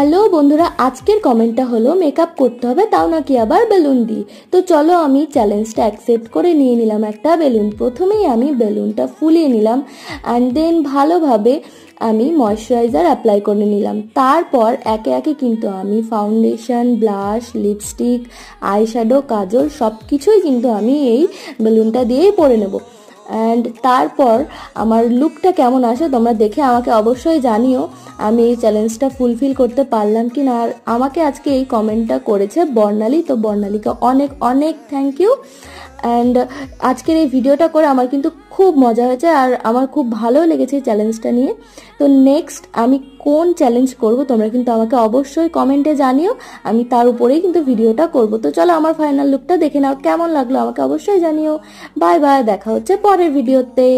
Hello বন্ধুরা, আজকের কমেন্টটা হলো, মেকআপ করতে হবে তাও নাকি আবার বেলুন দিই? তো চলো আমি চ্যালেঞ্জটা অ্যাকসেপ্ট করে নিয়ে নিলাম একটা বেলুন। প্রথমেই আমি বেলুনটা ফুলিয়ে নিলাম অ্যান্ড দেন ভালোভাবে আমি ময়শ্চারাইজার অ্যাপ্লাই করে নিলাম। তারপর একে একে কিন্তু আমি foundation blush lipstick eyeshadow kajal সব কিছুই কিন্তু আমি এই বেলুনটা দিয়েই পরে নেব। অ্যান্ড তারপর আমার লুকটা কেমন আসে তোমরা দেখে আমাকে অবশ্যই জানিও। আমি এই চ্যালেঞ্জটা ফুলফিল করতে পারলাম কি না আর আমাকে আজকে এই কমেন্টটা করেছে বর্ণালী। তো বর্ণালীকে অনেক অনেক থ্যাংক ইউ অ্যান্ড আজকের এই ভিডিওটা করে আমার কিন্তু খুব মজা হয়েছে আর আমার খুব ভালো লেগেছে এই চ্যালেঞ্জটা নিয়ে। তো নেক্সট আমি কোন চ্যালেঞ্জ করব তোমরা কিন্তু আমাকে অবশ্যই কমেন্টে জানিও। আমি তার উপরেই কিন্তু ভিডিওটা করব। তো চলো আমার ফাইনাল লুকটা দেখে নাও, কেমন লাগল আমাকে অবশ্যই জানিও। বাই বাই দেখা হচ্ছে পরের ভিডিওতে